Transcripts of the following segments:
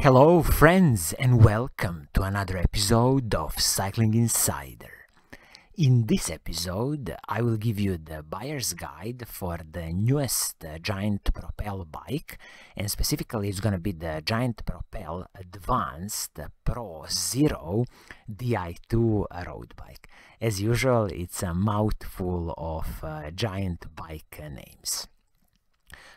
Hello, friends, and welcome to another episode of Cycling Insider. In this episode, I will give you the buyer's guide for the newest uh, Giant Propel bike, and specifically, it's going to be the Giant Propel Advanced Pro Zero Di2 road bike. As usual, it's a mouthful of uh, giant bike names.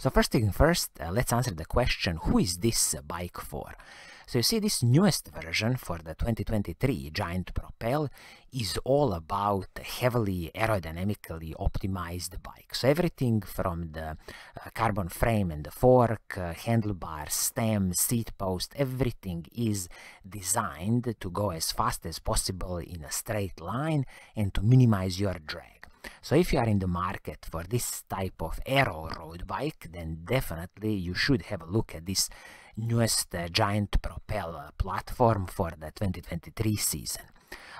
So first thing first, uh, let's answer the question, who is this bike for? So you see this newest version for the 2023 Giant Propel is all about heavily aerodynamically optimized bike. So everything from the uh, carbon frame and the fork, uh, handlebar, stem, seat post, everything is designed to go as fast as possible in a straight line and to minimize your drag. So if you are in the market for this type of aero road bike, then definitely you should have a look at this newest uh, giant propeller platform for the 2023 season.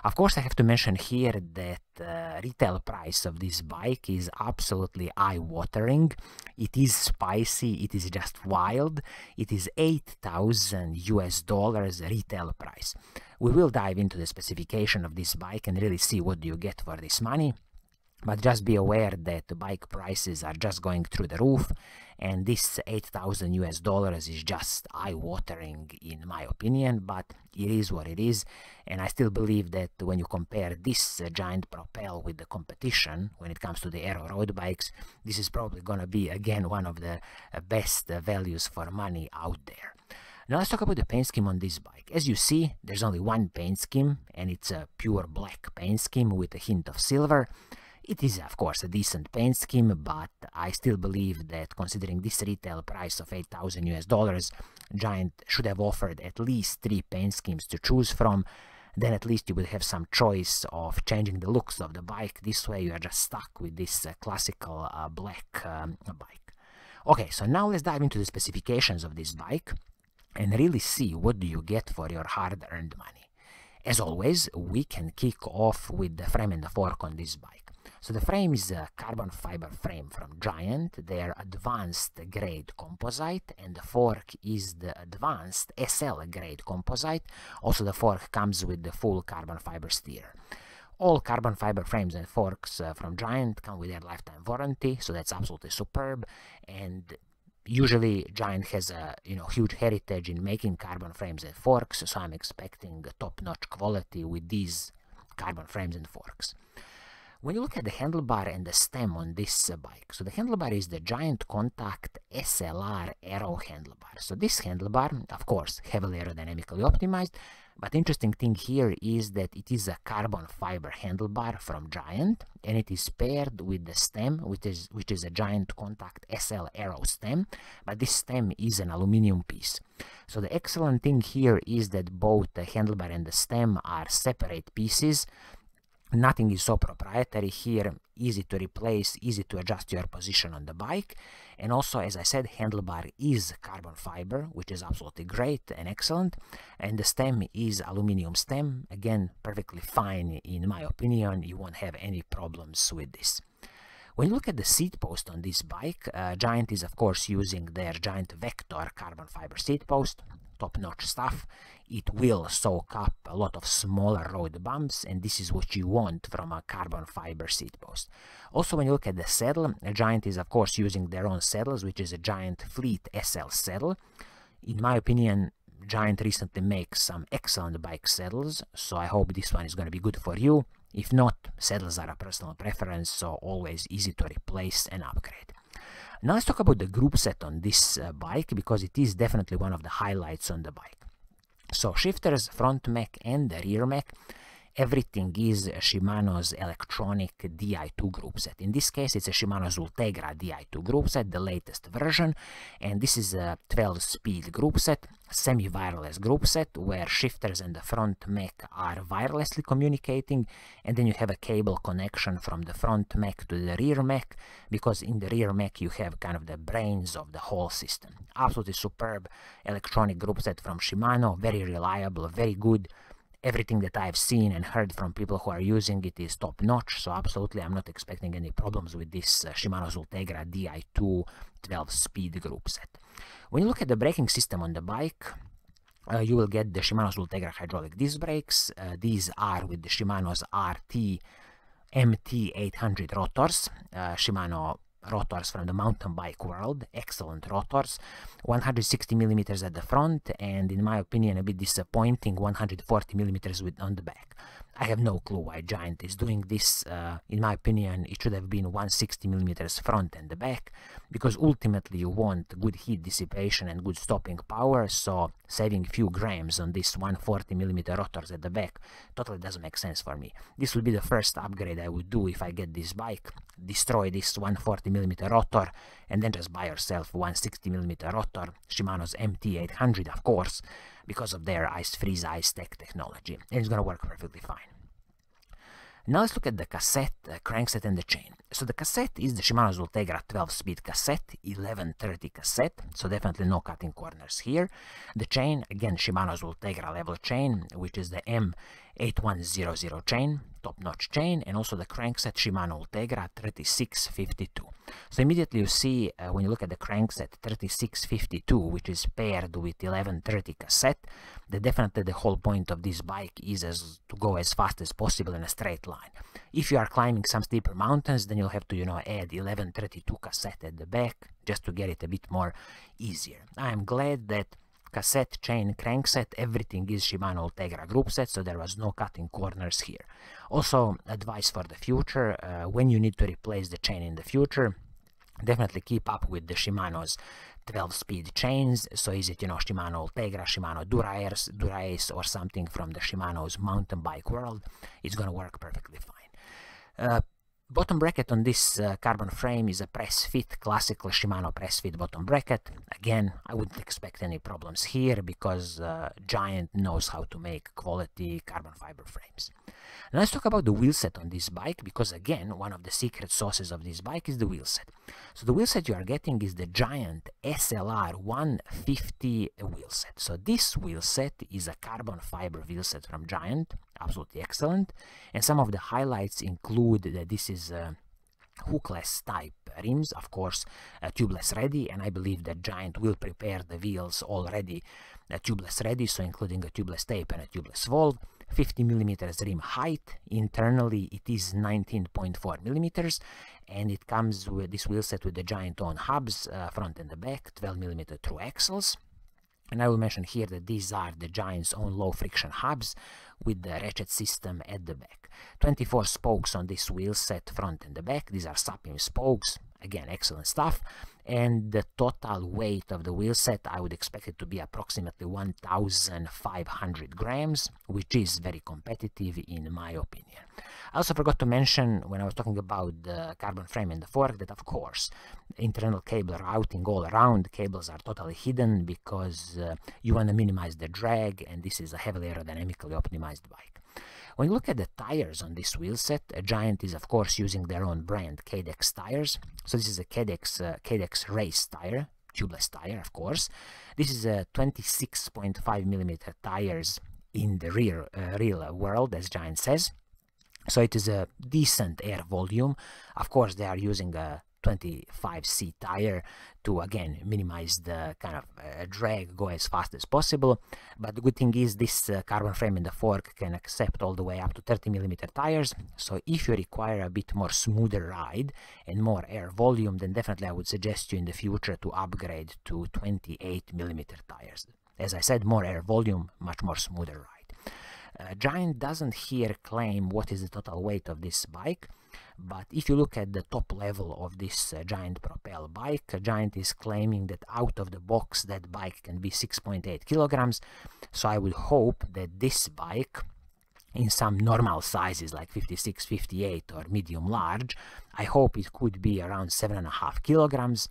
Of course, I have to mention here that the retail price of this bike is absolutely eye-watering. It is spicy, it is just wild. It is 8,000 US dollars retail price. We will dive into the specification of this bike and really see what do you get for this money but just be aware that bike prices are just going through the roof and this 8000 US dollars is just eye-watering in my opinion but it is what it is and I still believe that when you compare this uh, giant propel with the competition when it comes to the aero road bikes this is probably gonna be again one of the uh, best uh, values for money out there now let's talk about the paint scheme on this bike. As you see, there's only one paint scheme, and it's a pure black paint scheme with a hint of silver. It is, of course, a decent paint scheme, but I still believe that considering this retail price of 8,000 US dollars, Giant should have offered at least three paint schemes to choose from. Then at least you would have some choice of changing the looks of the bike. This way you are just stuck with this uh, classical uh, black um, bike. Okay, so now let's dive into the specifications of this bike and really see what do you get for your hard-earned money. As always, we can kick off with the frame and the fork on this bike. So the frame is a carbon fiber frame from Giant, their advanced grade composite, and the fork is the advanced SL grade composite. Also the fork comes with the full carbon fiber steer. All carbon fiber frames and forks uh, from Giant come with their lifetime warranty, so that's absolutely superb. And usually Giant has a you know huge heritage in making carbon frames and forks, so I'm expecting top-notch quality with these carbon frames and forks. When you look at the handlebar and the stem on this uh, bike, so the handlebar is the Giant Contact SLR Aero handlebar. So this handlebar, of course, heavily aerodynamically optimized, but interesting thing here is that it is a carbon fiber handlebar from Giant, and it is paired with the stem, which is which is a Giant Contact SL Aero stem, but this stem is an aluminum piece. So the excellent thing here is that both the handlebar and the stem are separate pieces, Nothing is so proprietary here, easy to replace, easy to adjust your position on the bike. And also, as I said, handlebar is carbon fiber, which is absolutely great and excellent. And the stem is aluminum stem, again, perfectly fine in my opinion. You won't have any problems with this. When you look at the seat post on this bike, uh, Giant is of course using their Giant Vector carbon fiber seat post, top-notch stuff it will soak up a lot of smaller road bumps and this is what you want from a carbon fiber seat post. Also when you look at the saddle, Giant is of course using their own saddles which is a Giant Fleet SL saddle. In my opinion Giant recently makes some excellent bike saddles so I hope this one is going to be good for you. If not, saddles are a personal preference so always easy to replace and upgrade. Now let's talk about the group set on this uh, bike because it is definitely one of the highlights on the bike. So shifters, front mech and the rear mech, everything is Shimano's electronic Di2 group set. In this case, it's a Shimano's Ultegra Di2 group set, the latest version, and this is a 12-speed group set, semi-wireless group set, where shifters and the front mech are wirelessly communicating, and then you have a cable connection from the front mech to the rear mech, because in the rear mech you have kind of the brains of the whole system. Absolutely superb electronic group set from Shimano, very reliable, very good, everything that I've seen and heard from people who are using it is top notch. So absolutely, I'm not expecting any problems with this uh, Shimano's Ultegra Di2 12 speed group set. When you look at the braking system on the bike, uh, you will get the Shimano Ultegra hydraulic disc brakes. Uh, these are with the Shimano's RT MT800 rotors. Uh, Shimano rotors from the mountain bike world, excellent rotors, 160 millimeters at the front, and in my opinion, a bit disappointing 140 millimeters with on the back. I have no clue why Giant is doing this. Uh, in my opinion, it should have been 160 millimeters front and the back, because ultimately you want good heat dissipation and good stopping power, so saving a few grams on this 140 millimeter rotors at the back totally doesn't make sense for me. This will be the first upgrade I would do if I get this bike, destroy this 140 millimeter rotor, and then just buy yourself 160 millimeter rotor, Shimano's MT800 of course, because of their ice freeze ice tech technology and it's gonna work perfectly fine. Now let's look at the cassette, uh, crankset and the chain. So the cassette is the Shimano Ultegra 12-speed cassette, 1130 cassette, so definitely no cutting corners here. The chain, again Shimano Ultegra level chain, which is the M8100 chain, top-notch chain, and also the crankset Shimano Ultegra 3652. So immediately you see, uh, when you look at the crankset 3652, which is paired with 1130 cassette, that definitely the whole point of this bike is as to go as fast as possible in a straight line. If you are climbing some steeper mountains, then you'll have to, you know, add 1132 cassette at the back just to get it a bit more easier. I am glad that cassette, chain, crankset, everything is Shimano Ultegra group set, so there was no cutting corners here. Also, advice for the future, uh, when you need to replace the chain in the future, definitely keep up with the Shimano's 12 speed chains. So is it you know Shimano Ultegra, Shimano Dura-Ace, Dura-Ace or something from the Shimano's mountain bike world? It's gonna work perfectly fine. Uh, Bottom bracket on this uh, carbon frame is a press fit, classical Shimano press fit bottom bracket. Again, I wouldn't expect any problems here because uh, Giant knows how to make quality carbon fiber frames. Now let's talk about the wheel set on this bike because again, one of the secret sauces of this bike is the wheel set. So the wheel set you are getting is the Giant SLR 150 wheel set. So this wheel set is a carbon fiber wheel set from Giant, absolutely excellent. And some of the highlights include that this is uh, hookless type rims, of course, uh, tubeless ready, and I believe that Giant will prepare the wheels already uh, tubeless ready, so including a tubeless tape and a tubeless valve. 50 millimeters rim height. Internally, it is 19.4 millimeters, and it comes with this wheel set with the giant on hubs, uh, front and the back, 12 millimeter through axles. And I will mention here that these are the Giant's own low friction hubs with the ratchet system at the back. 24 spokes on this wheel set front and the back. These are Sapim spokes. Again, excellent stuff and the total weight of the wheel set I would expect it to be approximately 1500 grams which is very competitive in my opinion. I also forgot to mention when I was talking about the carbon frame and the fork that of course internal cable routing all around cables are totally hidden because uh, you want to minimize the drag and this is a heavily aerodynamically optimized bike. When you look at the tires on this wheel set, Giant is of course using their own brand, Cadex tires. So this is a Cadex, uh, race tire, tubeless tire of course. This is a 26.5 millimeter tires in the rear, uh, real world, as Giant says. So it is a decent air volume. Of course, they are using a 25C tire to again minimize the kind of uh, drag, go as fast as possible. But the good thing is this uh, carbon frame in the fork can accept all the way up to 30 millimeter tires. So if you require a bit more smoother ride and more air volume, then definitely I would suggest you in the future to upgrade to 28 millimeter tires. As I said, more air volume, much more smoother ride. Uh, Giant doesn't here claim what is the total weight of this bike, but if you look at the top level of this uh, Giant Propel bike, Giant is claiming that out of the box that bike can be 6.8 kilograms, so I would hope that this bike in some normal sizes like 56, 58 or medium large, I hope it could be around 7.5 kilograms,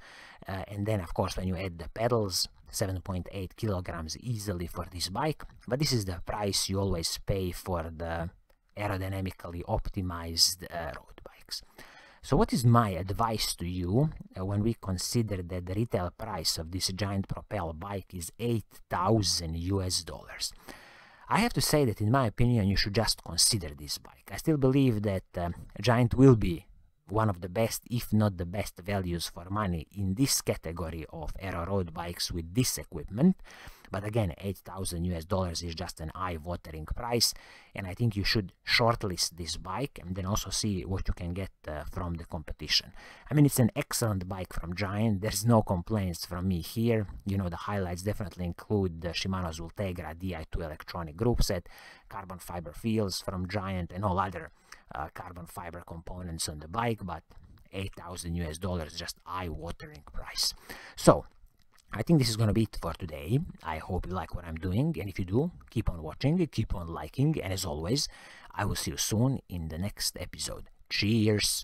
uh, and then of course when you add the pedals 7.8 kilograms easily for this bike. But this is the price you always pay for the aerodynamically optimized uh, road bikes. So what is my advice to you uh, when we consider that the retail price of this giant propel bike is 8000 US dollars? I have to say that in my opinion you should just consider this bike. I still believe that um, Giant will be one of the best, if not the best values for money in this category of aero road bikes with this equipment. But again, 8,000 US dollars is just an eye-watering price, and I think you should shortlist this bike and then also see what you can get uh, from the competition. I mean, it's an excellent bike from Giant. There's no complaints from me here. You know, the highlights definitely include the Shimano Ultegra Di2 electronic group set, carbon fiber feels from Giant, and all other uh, carbon fiber components on the bike, but 8,000 US dollars, just eye-watering price. So, I think this is going to be it for today. I hope you like what I'm doing, and if you do, keep on watching, keep on liking, and as always, I will see you soon in the next episode. Cheers!